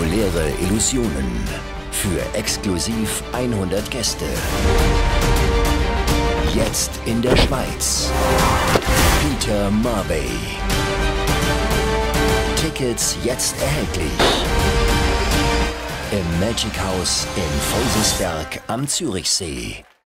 Populäre Illusionen für exklusiv 100 Gäste. Jetzt in der Schweiz. Peter Marvey. Tickets jetzt erhältlich. Im Magic House in Feusensberg am Zürichsee.